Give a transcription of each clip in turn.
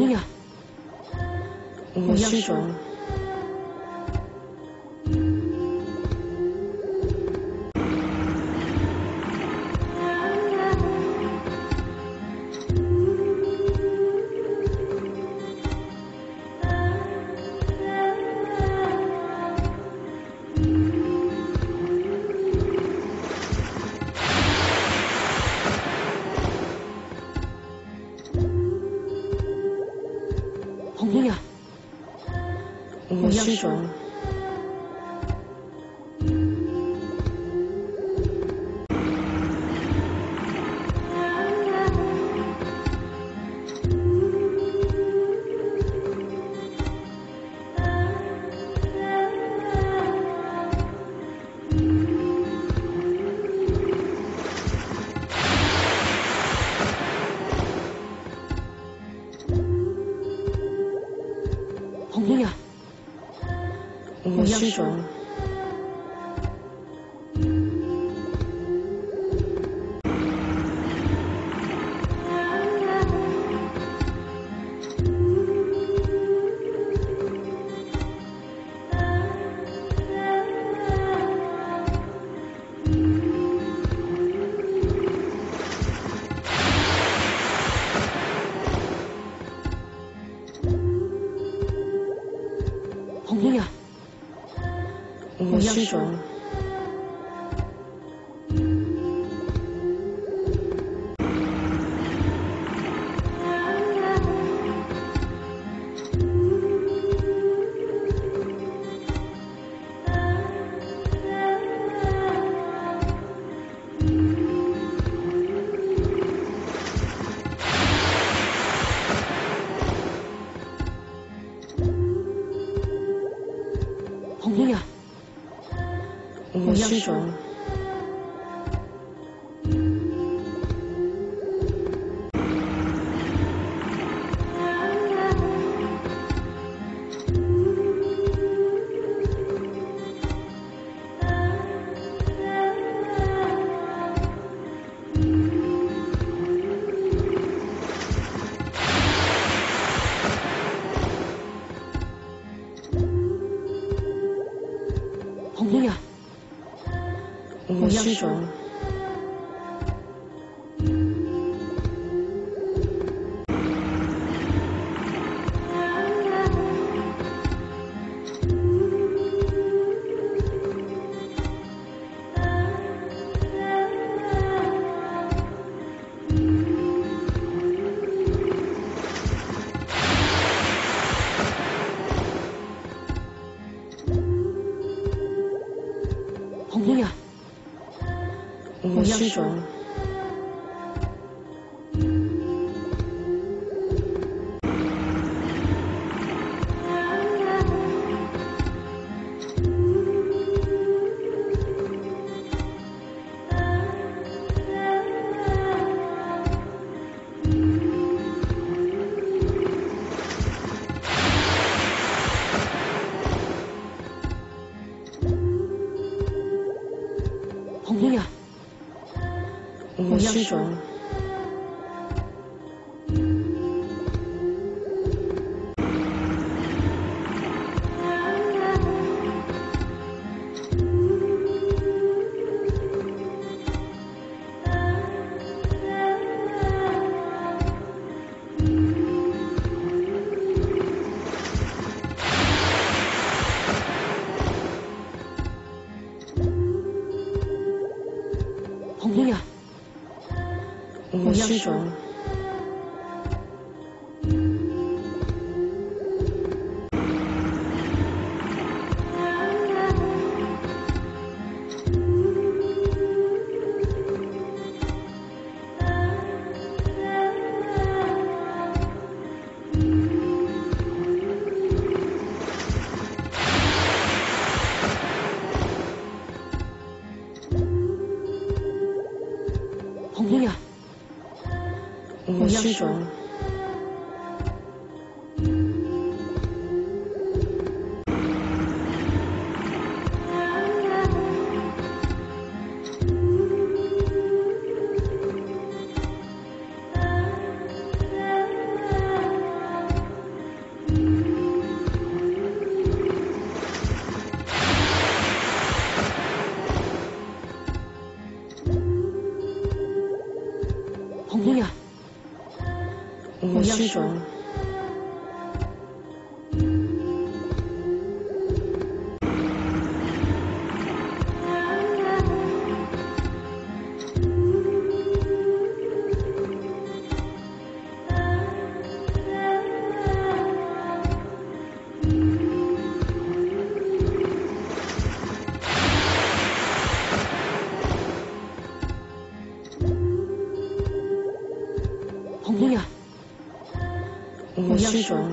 姑娘。我要说了说。师叔嗯嗯我要睡着了红姑娘。我要说。清楚。红姑娘。我是 sure. 是说。说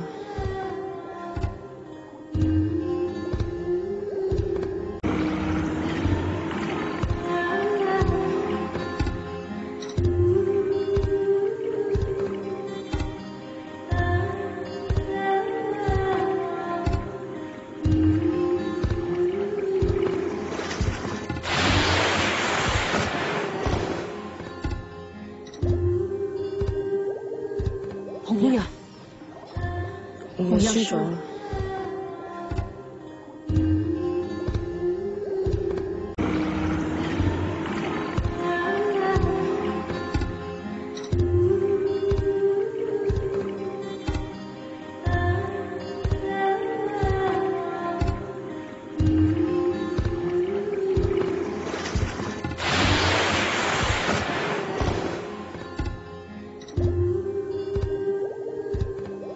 我是说。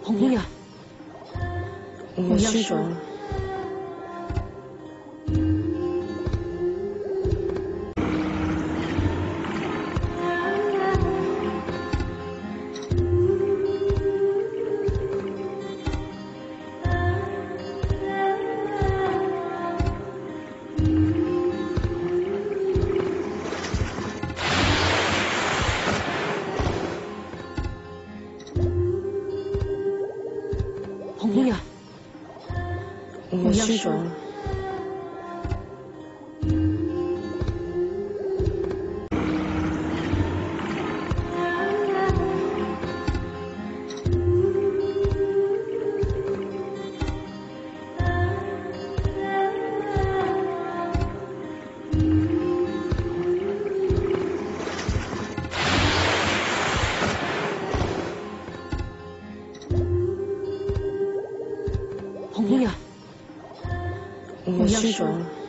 红姑娘，我是说是说。红姑娘，我是说。